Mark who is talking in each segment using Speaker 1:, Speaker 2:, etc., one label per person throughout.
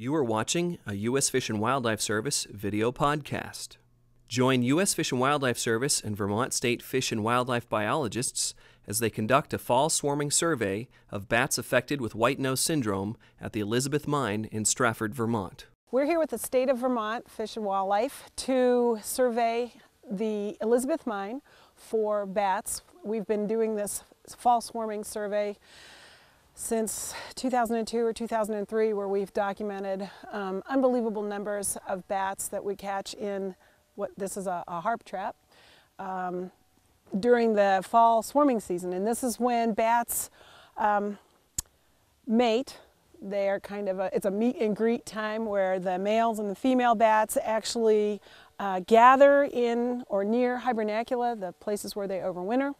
Speaker 1: You are watching a U.S. Fish and Wildlife Service video podcast. Join U.S. Fish and Wildlife Service and Vermont State Fish and Wildlife biologists as they conduct a fall swarming survey of bats affected with white nose syndrome at the Elizabeth Mine in Strafford, Vermont.
Speaker 2: We're here with the state of Vermont Fish and Wildlife to survey the Elizabeth Mine for bats. We've been doing this fall swarming survey since 2002 or 2003 where we've documented um, unbelievable numbers of bats that we catch in what this is a, a harp trap um, during the fall swarming season and this is when bats um, mate they are kind of a, it's a meet and greet time where the males and the female bats actually uh, gather in or near hibernacula, the places where they overwinter,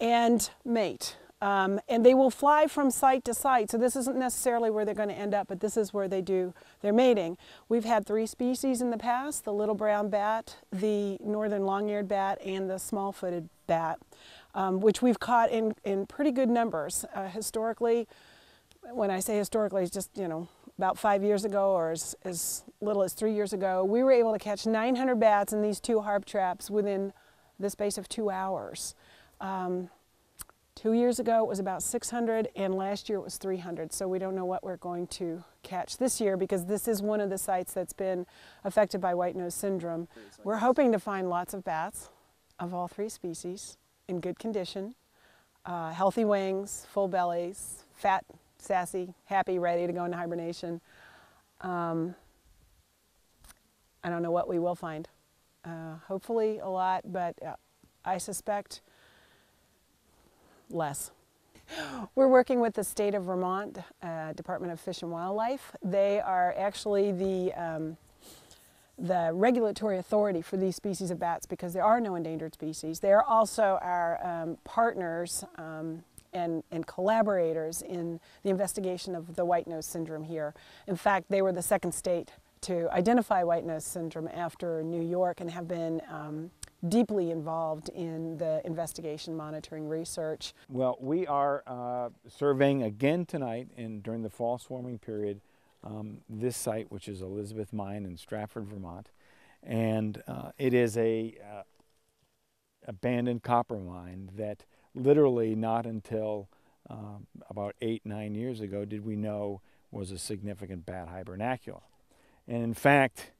Speaker 2: and mate. Um, and they will fly from site to site. So this isn't necessarily where they're going to end up, but this is where they do their mating. We've had three species in the past, the little brown bat, the northern long-eared bat, and the small-footed bat, um, which we've caught in, in pretty good numbers. Uh, historically, when I say historically, it's just, you know, about five years ago or as, as little as three years ago, we were able to catch 900 bats in these two harp traps within the space of two hours. Um, two years ago it was about 600 and last year it was 300 so we don't know what we're going to catch this year because this is one of the sites that's been affected by white nose syndrome. We're hoping to find lots of bats of all three species in good condition, uh, healthy wings, full bellies, fat sassy, happy, ready to go into hibernation. Um, I don't know what we will find. Uh, hopefully a lot, but uh, I suspect less. We're working with the state of Vermont uh, Department of Fish and Wildlife. They are actually the um, the regulatory authority for these species of bats because there are no endangered species. They are also our um, partners um, and, and collaborators in the investigation of the white nose syndrome here. In fact, they were the second state to identify white nose syndrome after New York and have been um, deeply involved in the investigation, monitoring, research.
Speaker 3: Well, we are uh, surveying again tonight and during the fall swarming period um, this site, which is Elizabeth Mine in Strafford, Vermont. And uh, it is a uh, abandoned copper mine that literally not until uh, about eight, nine years ago did we know was a significant bat hibernacula. And in fact,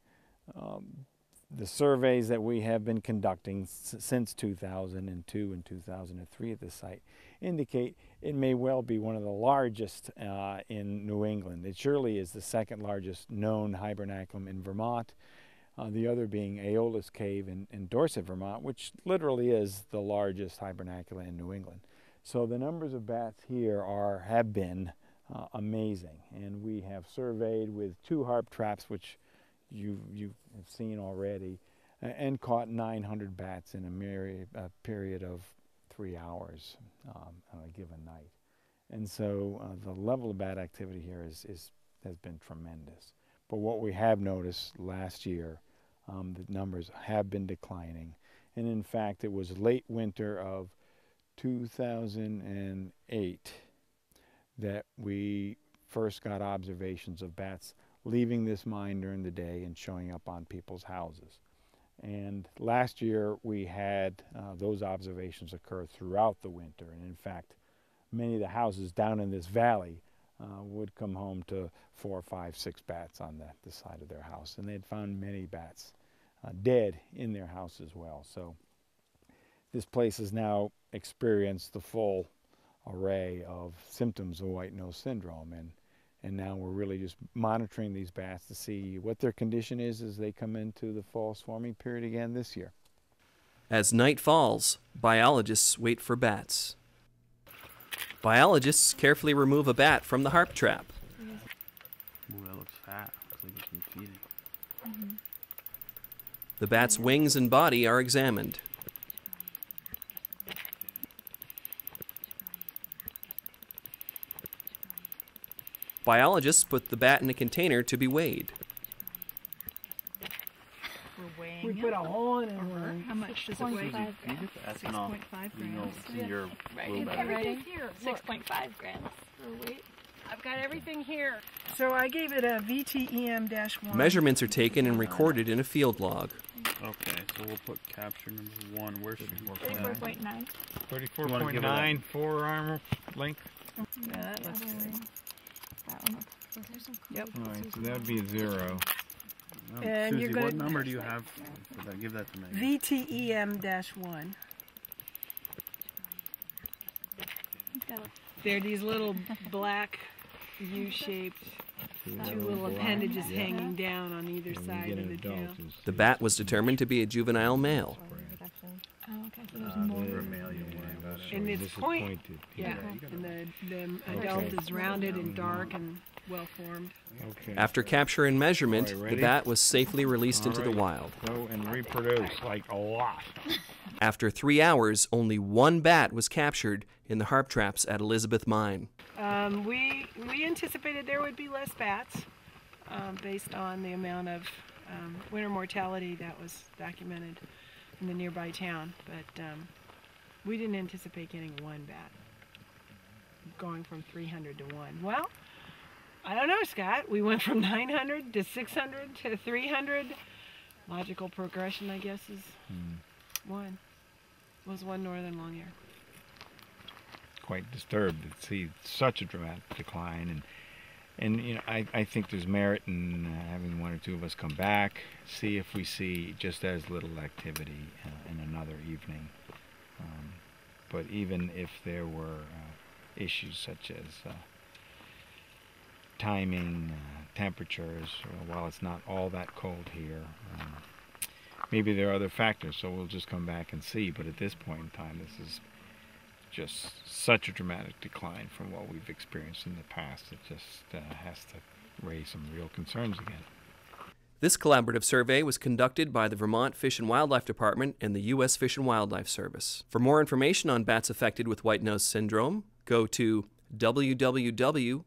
Speaker 3: um, the surveys that we have been conducting since 2002 and 2003 at the site indicate it may well be one of the largest uh, in New England. It surely is the second largest known hibernaculum in Vermont uh, the other being Aeolus Cave in, in Dorset, Vermont, which literally is the largest hibernacula in New England. So the numbers of bats here are have been uh, amazing, and we have surveyed with two harp traps, which you you have seen already, and caught 900 bats in a, myriad, a period of three hours um, on a given night. And so uh, the level of bat activity here is, is has been tremendous. But what we have noticed last year um, the numbers have been declining. And in fact, it was late winter of 2008 that we first got observations of bats leaving this mine during the day and showing up on people's houses. And last year we had uh, those observations occur throughout the winter. And in fact, many of the houses down in this valley uh, would come home to four, five, six bats on the, the side of their house. And they'd found many bats uh, dead in their house as well. So this place has now experienced the full array of symptoms of white nose syndrome. And, and now we're really just monitoring these bats to see what their condition is as they come into the fall swarming period again this year.
Speaker 1: As night falls, biologists wait for bats. Biologists carefully remove a bat from the harp trap.
Speaker 4: Ooh, that looks fat. Looks like it's been feeding.
Speaker 5: Mm-hmm.
Speaker 1: The bat's wings and body are examined. Biologists put the bat in a container to be weighed.
Speaker 5: We're it
Speaker 2: put a hole in
Speaker 5: over.
Speaker 2: it.
Speaker 5: How much does it weigh?
Speaker 4: You get the
Speaker 5: 6.5
Speaker 4: you know,
Speaker 5: grams.
Speaker 4: in your
Speaker 5: Right.
Speaker 4: little
Speaker 5: everything
Speaker 6: here.
Speaker 5: Six point five grams for weight.
Speaker 2: I've got everything here. So I gave it a VTEM-1.
Speaker 1: Measurements are taken and recorded in a field log.
Speaker 4: Okay, so we'll put capture number one. Where should we work on
Speaker 5: Thirty-four
Speaker 4: that?
Speaker 5: point nine.
Speaker 3: Thirty-four
Speaker 4: wanna
Speaker 3: point
Speaker 4: give it a-
Speaker 3: nine forearm length.
Speaker 2: Yeah, that looks good.
Speaker 5: That one.
Speaker 2: Yep.
Speaker 3: All right, so that would be a zero.
Speaker 4: Um,
Speaker 2: And
Speaker 4: Susie,
Speaker 2: you're
Speaker 4: what
Speaker 2: gonna-
Speaker 4: number do you have for that? Give that to me.
Speaker 2: VTEM-1. They're these little black U-shaped two little appendages hanging down on either side of the tail.
Speaker 1: The bat was determined to be a juvenile male.
Speaker 5: Oh, okay. So there's
Speaker 4: Uh,
Speaker 5: more.
Speaker 4: for male, you want about it.
Speaker 2: And it's point,
Speaker 3: pointed.
Speaker 2: yeah, and the, the adult is rounded and dark and well formed.
Speaker 3: Okay.
Speaker 1: After capture and measurement,
Speaker 3: All right,
Speaker 1: the bat was safely released into the wild.
Speaker 3: Go and reproduce like a lot.
Speaker 1: After three hours, only one bat was captured in the harp traps at Elizabeth Mine.
Speaker 2: Um, we we anticipated there would be less bats um, based on the amount of um, winter mortality that was documented in the nearby town, but um, we didn't anticipate getting one bat. Going from 300 to one. Well, I don't know, Scott. We went from 900 to 600 to 300. Logical progression, I guess, is one. Was one northern long ear.
Speaker 3: Quite disturbed to see such a dramatic decline, and and you know I, I think there's merit in uh, having one or two of us come back, see if we see just as little activity uh, in another evening. Um, but even if there were uh, issues such as uh, timing, uh, temperatures, uh, while it's not all that cold here, um, maybe there are other factors. So we'll just come back and see. But at this point in time, this is just such a dramatic decline from what we've experienced in the past. It just uh, has to raise some real concerns again.
Speaker 1: This collaborative survey was conducted by the Vermont Fish and Wildlife Department and the U.S. Fish and Wildlife Service. For more information on bats affected with white nose syndrome, go to www.fws.gov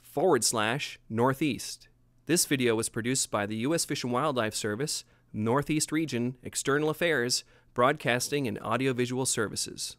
Speaker 1: forward slash northeast. This video was produced by the U.S. Fish and Wildlife Service, Northeast Region, External Affairs, Broadcasting and Audiovisual Services.